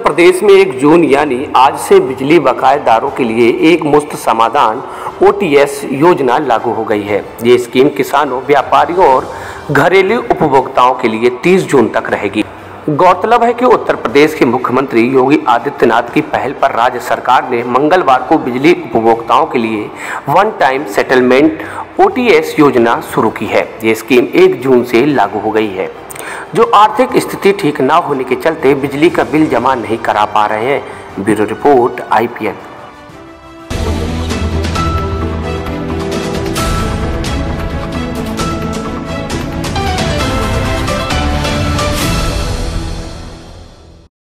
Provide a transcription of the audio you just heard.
प्रदेश में एक जून यानी आज से बिजली बकायेदारों के लिए एक मुफ़्त समाधान ओटीएस योजना लागू हो गई है। ये स्कीम किसानों, व्यापारियों और घरेलू उपभोक्ताओं के लिए 30 जून तक रहेगी। गौरतलब है कि उत्तर प्रदेश के मुख्यमंत्री योगी आदित्यनाथ की पहल पर राज्य सरकार ने मंगलवार को बिजली उपभोक्ताओं के लिए वन टाइम सेटलमेंट ओटीएस योजना शुरू की है। ये स्कीम 1 जून से लागू हो गई है। जो आर्थिक स्थिति ठीक ना होने के चलते बिजली का बिल जमा नहीं करा पा रहे हैं। Bureau report IPN